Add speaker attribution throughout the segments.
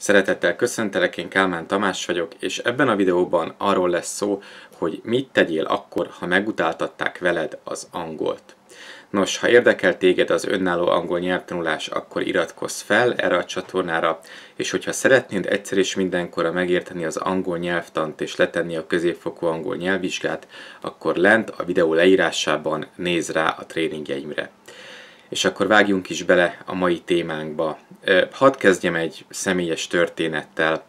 Speaker 1: Szeretettel köszöntelek, én Kálmán Tamás vagyok, és ebben a videóban arról lesz szó, hogy mit tegyél akkor, ha megutáltatták veled az angolt. Nos, ha érdekel téged az önálló angol nyelvtanulás, akkor iratkozz fel erre a csatornára, és hogyha szeretnéd egyszer és mindenkorra megérteni az angol nyelvtant és letenni a középfokú angol nyelvvizsgát, akkor lent a videó leírásában nézz rá a tréningjeimre. És akkor vágjunk is bele a mai témánkba. Hadd kezdjem egy személyes történettel.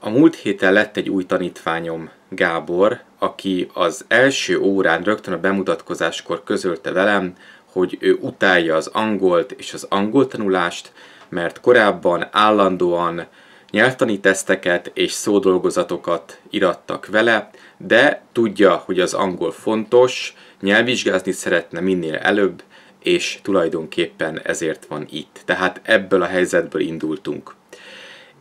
Speaker 1: A múlt héten lett egy új tanítványom, Gábor, aki az első órán rögtön a bemutatkozáskor közölte velem, hogy ő utálja az angolt és az angol tanulást, mert korábban állandóan nyelvtani teszteket és szódolgozatokat irattak vele, de tudja, hogy az angol fontos, nyelvvizsgázni szeretne minél előbb, és tulajdonképpen ezért van itt. Tehát ebből a helyzetből indultunk.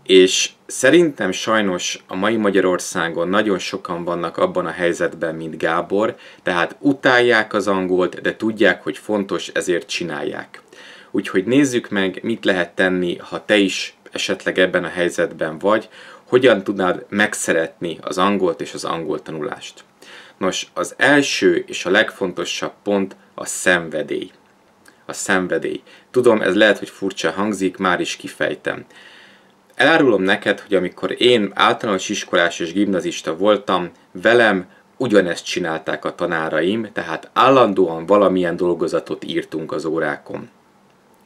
Speaker 1: És szerintem sajnos a mai Magyarországon nagyon sokan vannak abban a helyzetben, mint Gábor, tehát utálják az angolt, de tudják, hogy fontos, ezért csinálják. Úgyhogy nézzük meg, mit lehet tenni, ha te is esetleg ebben a helyzetben vagy, hogyan tudnád megszeretni az angolt és az angol tanulást. Nos, az első és a legfontosabb pont a szenvedély a szenvedély. Tudom, ez lehet, hogy furcsa hangzik, már is kifejtem. Elárulom neked, hogy amikor én általános iskolás és gimnazista voltam, velem ugyanezt csinálták a tanáraim, tehát állandóan valamilyen dolgozatot írtunk az órákon.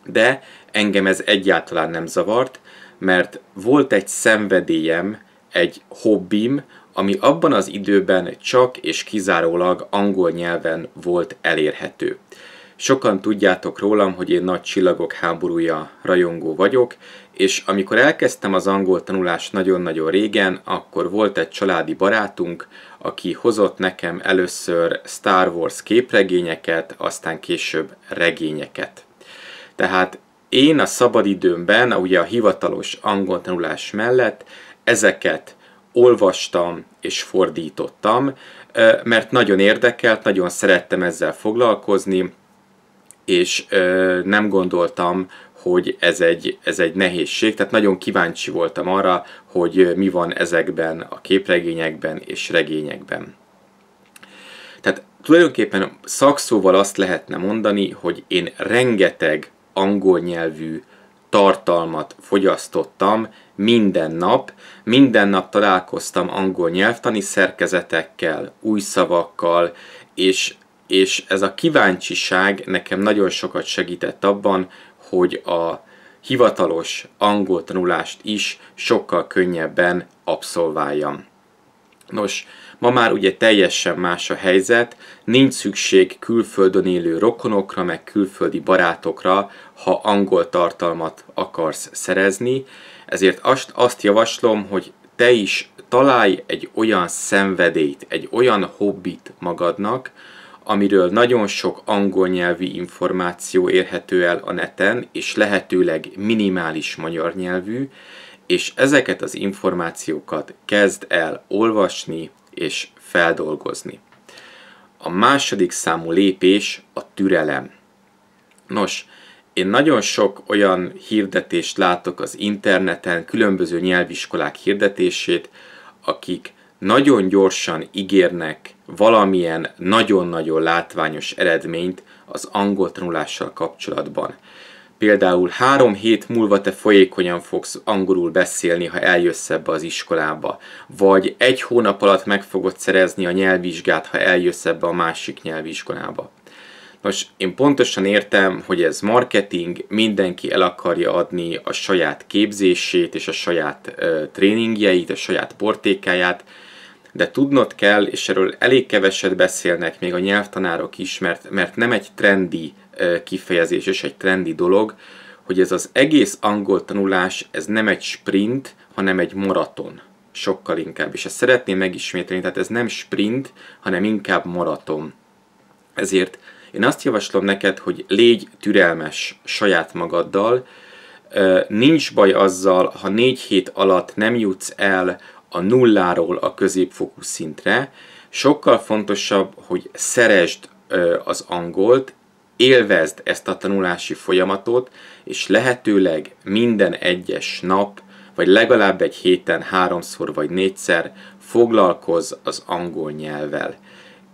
Speaker 1: De engem ez egyáltalán nem zavart, mert volt egy szenvedélyem, egy hobbim, ami abban az időben csak és kizárólag angol nyelven volt elérhető. Sokan tudjátok rólam, hogy én nagy csillagok háborúja rajongó vagyok, és amikor elkezdtem az angol tanulást nagyon-nagyon régen, akkor volt egy családi barátunk, aki hozott nekem először Star Wars képregényeket, aztán később regényeket. Tehát én a szabadidőmben, ugye a hivatalos angol tanulás mellett ezeket olvastam és fordítottam, mert nagyon érdekelt, nagyon szerettem ezzel foglalkozni, és ö, nem gondoltam, hogy ez egy, ez egy nehézség, tehát nagyon kíváncsi voltam arra, hogy mi van ezekben a képregényekben és regényekben. Tehát tulajdonképpen szakszóval azt lehetne mondani, hogy én rengeteg angol nyelvű tartalmat fogyasztottam minden nap. Minden nap találkoztam angol nyelvtani szerkezetekkel, új szavakkal, és és ez a kíváncsiság nekem nagyon sokat segített abban, hogy a hivatalos angol tanulást is sokkal könnyebben abszolváljam. Nos, ma már ugye teljesen más a helyzet, nincs szükség külföldön élő rokonokra, meg külföldi barátokra, ha angol tartalmat akarsz szerezni, ezért azt, azt javaslom, hogy te is találj egy olyan szenvedélyt, egy olyan hobbit magadnak, amiről nagyon sok angol nyelvi információ érhető el a neten, és lehetőleg minimális magyar nyelvű, és ezeket az információkat kezd el olvasni és feldolgozni. A második számú lépés a türelem. Nos, én nagyon sok olyan hirdetést látok az interneten, különböző nyelviskolák hirdetését, akik nagyon gyorsan ígérnek valamilyen nagyon-nagyon látványos eredményt az angol tanulással kapcsolatban. Például három hét múlva te folyékonyan fogsz angolul beszélni, ha eljössz ebbe az iskolába. Vagy egy hónap alatt meg fogod szerezni a nyelvvizsgát, ha eljössz ebbe a másik nyelviskolába. Most én pontosan értem, hogy ez marketing, mindenki el akarja adni a saját képzését és a saját uh, tréningjeit, a saját portékáját, de tudnod kell, és erről elég keveset beszélnek még a nyelvtanárok is, mert, mert nem egy trendi kifejezés és egy trendi dolog, hogy ez az egész angol tanulás, ez nem egy sprint, hanem egy maraton. Sokkal inkább. És ezt szeretném megismételni, tehát ez nem sprint, hanem inkább maraton. Ezért én azt javaslom neked, hogy légy türelmes saját magaddal, nincs baj azzal, ha négy hét alatt nem jutsz el a nulláról a középfokú szintre, sokkal fontosabb, hogy szeresd az angolt, élvezd ezt a tanulási folyamatot, és lehetőleg minden egyes nap vagy legalább egy héten háromszor vagy négyszer foglalkozz az angol nyelvvel.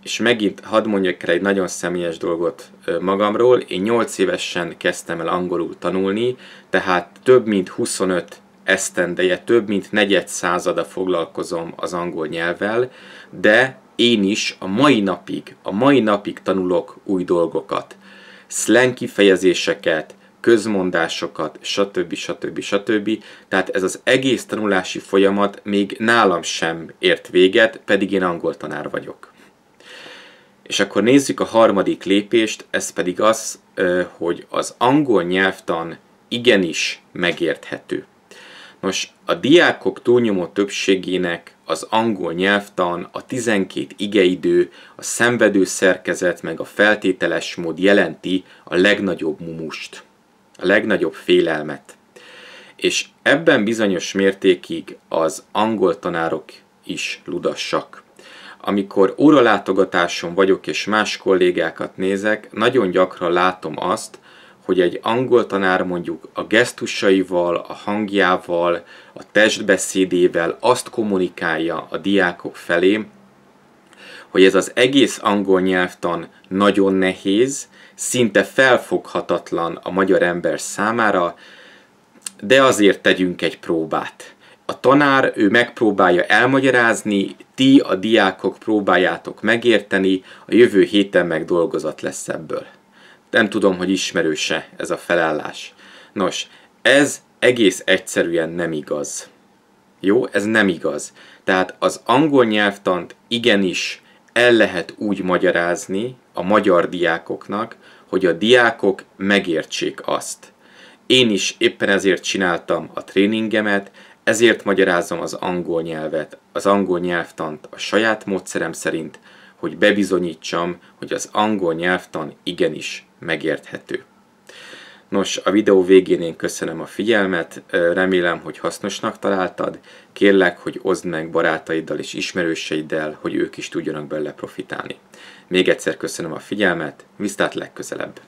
Speaker 1: És megint hadd mondjak el egy nagyon személyes dolgot magamról. Én 8 évesen kezdtem el angolul tanulni, tehát több mint 25 esztendeje, több mint negyed százada foglalkozom az angol nyelvvel, de én is a mai napig, a mai napig tanulok új dolgokat. Slang kifejezéseket, közmondásokat, stb. stb. stb. Tehát ez az egész tanulási folyamat még nálam sem ért véget, pedig én angol tanár vagyok. És akkor nézzük a harmadik lépést, ez pedig az, hogy az angol nyelvtan igenis megérthető. Nos, a diákok túlnyomó többségének az angol nyelvtan, a 12 igeidő, a szenvedő szerkezet meg a feltételes mód jelenti a legnagyobb mumust, a legnagyobb félelmet. És ebben bizonyos mértékig az angol tanárok is ludassak. Amikor óralátogatáson vagyok és más kollégákat nézek, nagyon gyakran látom azt, hogy egy angol tanár mondjuk a gesztusaival, a hangjával, a testbeszédével azt kommunikálja a diákok felé, hogy ez az egész angol nyelvtan nagyon nehéz, szinte felfoghatatlan a magyar ember számára, de azért tegyünk egy próbát. A tanár ő megpróbálja elmagyarázni, ti a diákok próbáljátok megérteni, a jövő héten meg dolgozat lesz ebből. Nem tudom, hogy ismerőse ez a felállás. Nos, ez egész egyszerűen nem igaz. Jó, ez nem igaz. Tehát az angol nyelvtant igenis el lehet úgy magyarázni a magyar diákoknak, hogy a diákok megértsék azt. Én is éppen ezért csináltam a tréningemet, ezért magyarázom az angol nyelvet, az angol nyelvtant a saját módszerem szerint, hogy bebizonyítsam, hogy az angol nyelvtan igenis megérthető. Nos, a videó végén én köszönöm a figyelmet, remélem, hogy hasznosnak találtad. Kérlek, hogy oszd meg barátaiddal és ismerőseiddel, hogy ők is tudjanak belőle profitálni. Még egyszer köszönöm a figyelmet, viszlát legközelebb!